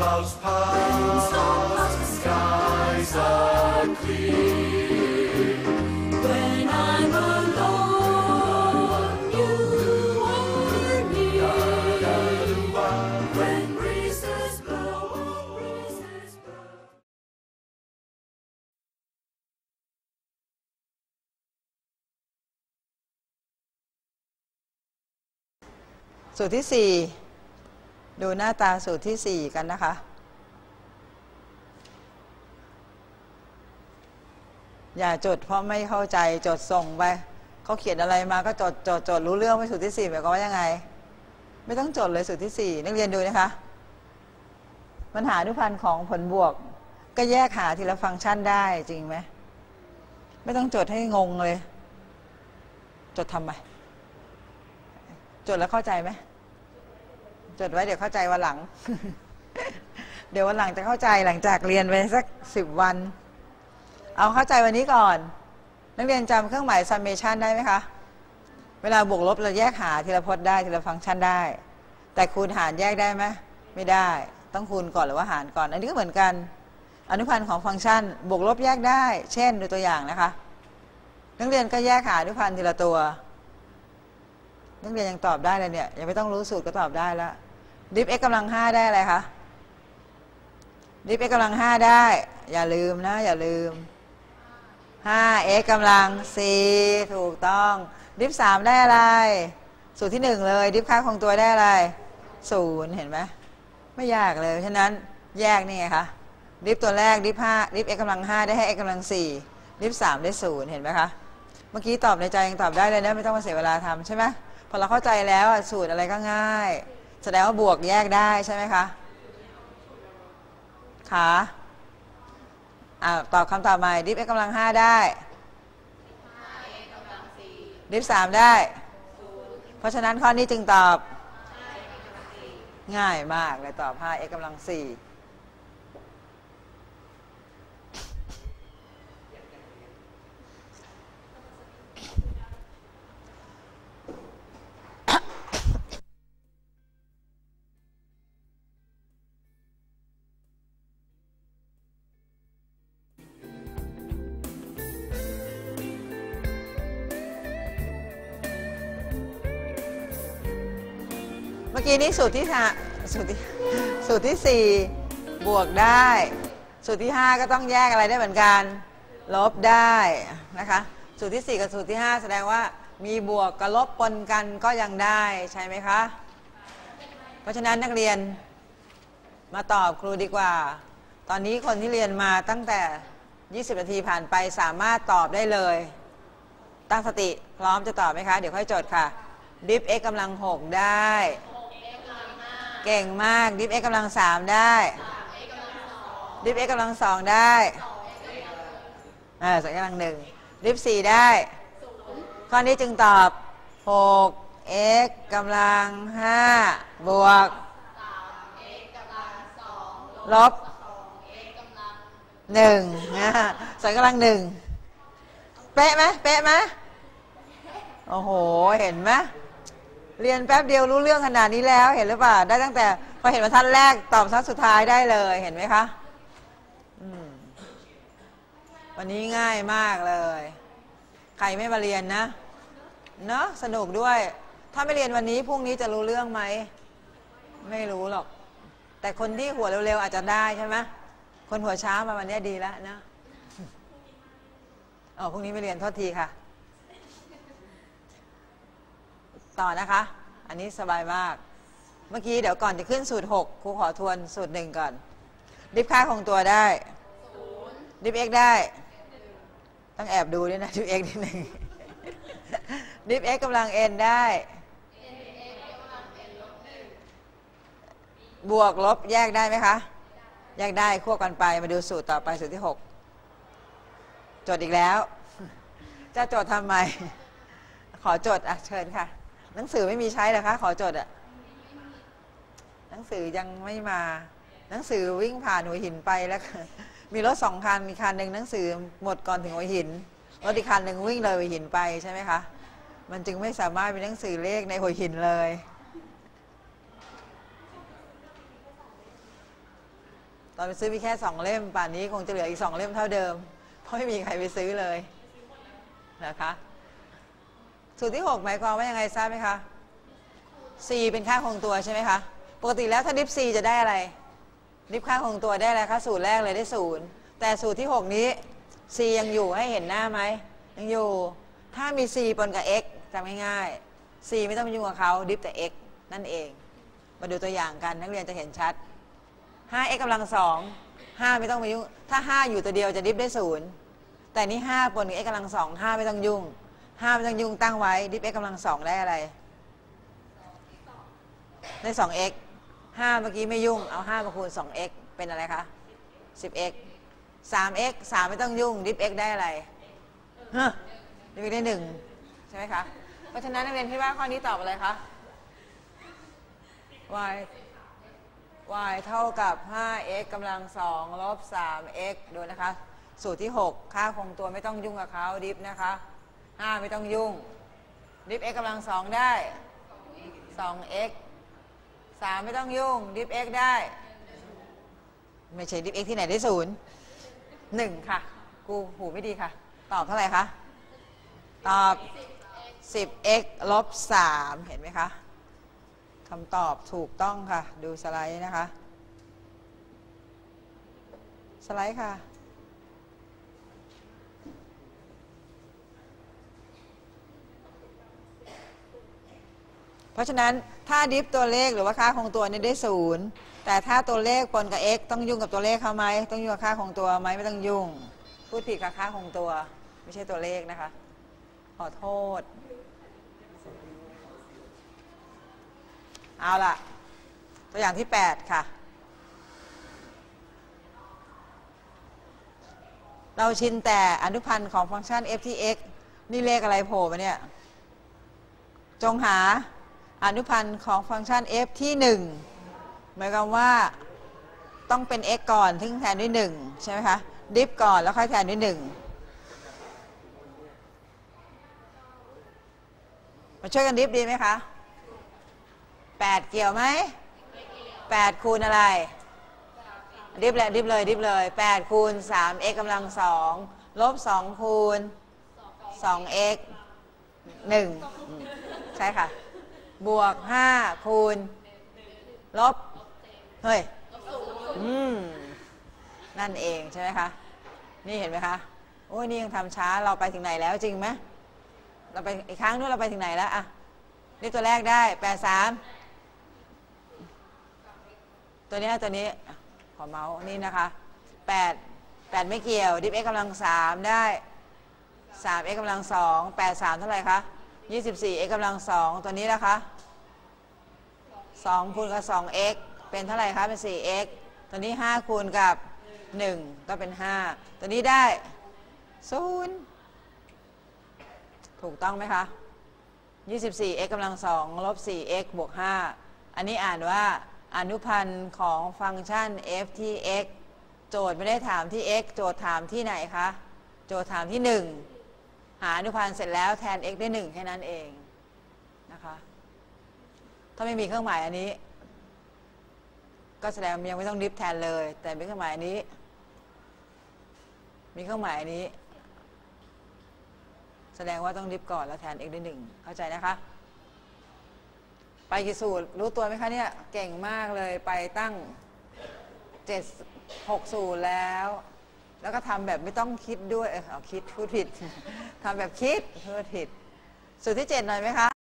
clouds pass, the skies are clear. When I'm alone, you are near. When breezes blow, breezes blow. So this is ดูหน้าตาสูตรที่สี่กันนะคะ อย่าจดเพราะไม่เข้าใจจดส่งไปเขาเขียนอะไรมาก็จดจดจดรู้เรื่องไหม่สูตรที่สี่หมายความว่ายังไง ไม่ต้องจดเลยสูตรที่สี่นักเรียนดูนะคะปัญหาอนุพันธ์ของผลบวก ก็แยกหาทีละฟังก์ชันได้จริงไหมไม่ต้องจดให้งงเลย จดทำไมจดแล้วเข้าใจไหม จดไว้เดี๋ยวเข้าใจวันหลัง เดี๋ยววันหลังจะเข้าใจหลังจากเรียนไปสักสิบวัน เอาเข้าใจวันนี้ก่อน นักเรียนจำเครื่องหมาย summation ได้ไหมคะ เวลาบวกลบเราแยกหาทีละพจน์ได้ทีละฟังก์ชันได้ แต่คูณหารแยกได้ไหมไม่ได้ ต้องคูณก่อนหรือว่าหารก่อน อันนี้ก็เหมือนกัน อนุพันธ์ของฟังก์ชัน บวกลบแยกได้ เช่นดูตัวอย่างนะคะ นักเรียนก็แยกหาอนุพันธ์ทีละตัวนักเรียนยังตอบได้เลยเนี่ย ยังไม่ต้องรู้สูตรก็ตอบได้แล้ว diff x กำลังห้าได้อะไรคะ diff x กำลังห้าได้ อย่าลืมนะ อย่าลืมห้าเอ็กกำลังสี่ถูกต้อง diff สามได้อะไร สูตรที่หนึ่งเลย diff ค่าคงตัวได้อะไรศูนย์เห็นไหมไม่ยากเลยฉะนั้นแยกนี่ไงคะ diff ตัวแรก diff ห้า diff x กำลังห้าได้ห้า x กำลังสี่ diff สามได้ศูนย์เห็นไหมคะเมื่อกี้ตอบในใจยังตอบได้เลยนะไม่ต้องมาเสียเวลาทำใช่ไหมพอเราเข้าใจแล้วอะสูตรอะไรก็ง่าย แสดงว่าบวกแยกได้ใช่ไหมคะขาอ่าตอบคำตอบใหม่ diff x กำลังห้าได้ diff สามได้ เพราะฉะนั้นข้อนี้จึงตอบ ง่ายมากเลยตอบ5 x กำลัง4 มื่อกี้นี้สูตรที่ห้าสูตรที่สูตรที่สี่บวกได้ สูตรที่ห้าก็ต้องแยกอะไรได้เหมือนกัน ลบได้นะคะ สูตรที่สี่กับสูตรที่ห้าแสดงว่ามีบวกกับลบปนกันก็ยังได้ใช่ไหมคะ เพราะฉะนั้นนักเรียนมาตอบครูดีกว่า ตอนนี้คนที่เรียนมาตั้งแต่ 20 นาทีผ่านไปสามารถตอบได้เลย ตั้งสติพร้อมจะตอบไหมคะ เดี๋ยวค่อยจดค่ะดิฟ x กำลัง 6 ได้ เก่งมากดิฟ x กกำลัง3ได้ดิฟ x กกำลัง2ได้อ่าสองกำลังหนึ่งดิฟ4ได้ข้อนี้จึงตอบ6 x กำลัง5บวกลบหนึ่งสองกำลังหนึ่งเป๊ะไหมเป๊ะไหมโอ้โห เห็นไหม เรียนแป๊บเดียวรู้เรื่องขนาดนี้แล้วเห็นหรือเปล่า ได้ตั้งแต่พอเห็นบรรทัดแรกตอบทัดสุดท้ายได้เลยเห็นไหมคะมวันนี้ง่ายมากเลย ใครไม่มาเรียนนะ เนอะสนุกด้วย ถ้าไม่เรียนวันนี้พรุ่งนี้จะรู้เรื่องไหม ไม่รู้หรอก แต่คนที่หัวเร็วๆอาจจะได้ใช่ไหมคนหัวช้ามาวันนี้ดีแล้วนะอ๋อพรุ่งนี้ไม่เรียนโทษทีค่ะ ต่อนะคะ อันนี้สบายมาก เมื่อกี้เดี๋ยวก่อนจะขึ้นสูตร 6 ครูขอทวนสูตรหนึ่งก่อน diff ค่าคงตัวได้ diff x ได้ ต้องแอบดูด้วยนะ diff x นิดหนึ่งดิฟเอ็กกำลังเอ็นได้บวกลบแยกได้ไหมคะ แยกได้ควบกันไปมาดูสูตรต่อไปสูตรที่ 6 จดอีกแล้ว จะจดทำไม ขอจดอะเชิญค่ะ หนังสือไม่มีใช้เหรอคะ ขอจดอะหนังสือยังไม่มา หนังสือวิ่งผ่านหัวหินไปแล้วมีรถสองคันมีคันหนึ่งหนังสือหมดก่อนถึงหัวหินรถอีกคันหนึ่งวิ่งเลยหัวหินไปใช่ไหมคะมันจึงไม่สามารถมีหนังสือเลขในหัวหินเลย ตอนไปซื้อมีแค่สองเล่ม ป่านนี้คงจะเหลืออีกสองเล่มเท่าเดิม เพราะไม่มีใครไปซื้อเลยนะคะ สูตรที่ 6 หมายความว่ายังไงทราบไหมคะ c เป็นค่าคงตัวใช่ไหมคะ ปกติแล้วถ้าดิฟ c จะได้อะไร ดิฟค่าคงตัวได้อะไรคะสูตรแรกเลยได้ศูนย์แต่สูตรที่ 6 นี้ c ยังอยู่ให้เห็นหน้าไหมยังอยู่ ถ้ามี c ปนกับ x จำง่ายๆ c ไม่ต้องไปยุ่งกับเขาดิฟแต่ x นั่นเอง มาดูตัวอย่างกันนักเรียนจะเห็นชัด 5x กำลังสอง5ไม่ต้องไปยุ่ง ถ้า 5 อยู่ตัวเดียวจะดิฟได้ศูนย์แต่นี่5ปนกับ x กำลังสอง5ไม่ต้องยุ่ง 5ไม่ต้องยุ่งตั้งไว้ดิฟ x กกำลังสองได้อะไร ได้ 2x 5เอ็กห้าเมื่อกี้ไม่ยุ่ง เอา5มาคูณ 2x เอ็กเป็นอะไรคะ 10x 3x 3ไม่ต้องยุ่งดิฟ x ได้อะไรฮะดิฟ x ได้1ใช่ไหมคะ เพราะฉะนั้นนักเรียนคิดว่าข้อนี้ตอบอะไรคะ y y เท่ากับ 5x กำลัง2ลบ 3x ดูนะคะ สูตรที่ 6 ค่าคงตัวไม่ต้องยุ่งกับเขาดิฟนะคะ 5ไม่ต้องยุ่งดิฟ x กำลัง2ได้ 2x 3ไม่ต้องยุ่งดิฟ x ได้ ไม่ใช่ดิฟ x ที่ไหนได้ศูนย์หนึ่งค่ะ กูหูไม่ดีค่ะ ตอบเท่าไหร่คะ ตอบ 10x ลบ 3 เห็นไหมคะคำตอบถูกต้องค่ะ ดูสไลด์นะคะ สไลด์ค่ะ ราะฉะนั้นถ้าดิฟตัวเลขหรือว่าค่าคงตัวนี้ได้ศูนย์แต่ถ้าตัวเลขปนกับ x ต้องยุ่งกับตัวเลขเขาไหมต้องยุ่งกับค่าคงตัวไหมไม่ต้องยุ่ง พูดผิดกับค่าคงตัว ไม่ใช่ตัวเลขนะคะ ขอโทษ เอาล่ะ ตัวอย่างที่ 8 ค่ะ เราชินแต่อนุพันธ์ของฟังก์ชัน f ที่ x นี่เลขอะไรโผล่มาเนี่ย จงหา อนุพันธ์ของฟังก์ชัน f ที่ 1 หมายความว่าต้องเป็น x ก่อนถึงแทนด้วย 1 ใช่ไหมคะ ดิฟก่อนแล้วค่อยแทนด้วย 1 มาช่วยกันดิฟดีไหมคะ 8 เกี่ยวไหม 8 คูณอะไร ดิฟเลยดิฟเลยดิฟเลย 8 คูณ 3x กำลัง 2 ลบ 2 คูณ 2x 1 ใช่ค่ะ บวก5คูณลบเฮ้ยอืมนั่นเองใช่ไหมคะ นี่เห็นไหมคะ โอ้ยนี่ยังทำช้าเราไปถึงไหนแล้วจริงไหมเราไปอีกครั้งด้วยเราไปถึงไหนแล้วอะนี่ตัวแรกได้8 3ตัวนี้ตัวนี้ขอเมาส์นี่นะคะ8 8ไม่เกี่ยวดิฟ x กกำลัง3ได้3 x กกำลัง2 8 3เท่าไหร่คะ 24 x กำลัง2ตัวนี้นะคะ2คูณกับ 2x เป็นเท่าไหร่คะ เป็น 4x ตัวนี้ 5 คูณกับ 1 ก็เป็น 5 ตัวนี้ได้ 0 ถูกต้องไหมคะ 24x กำลัง2ลบ 4x บวก 5 อันนี้อ่านว่าอนุพันธ์ของฟังก์ชัน f ที่ x โจทย์ไม่ได้ถามที่ x โจทย์ถามที่ไหนคะ โจทย์ถามที่ 1 นุพันธ์เสร็จแล้วแทน x ได้1แค่นั้นเองนะคะ ถ้าไม่มีเครื่องหมายอันนี้ ก็แสดงยังไม่ต้องดิฟแทนเลย แต่มีเครื่องหมายอันนี้ มีเครื่องหมายอันนี้ แสดงว่าต้องดิฟก่อนแล้วแทน x ได้หนึ่งเข้าใจนะคะ ไปกี่สูตรรู้ตัวไหมคะเนี่ย เก่งมากเลยไปตั้งเจ็ดหกสูตรแล้ว แล้วก็ทำแบบไม่ต้องคิดด้วย เออเอาคิดพูดผิดทำแบบคิดพูดผิด สุดที่เจ็ดหน่อยไหมคะ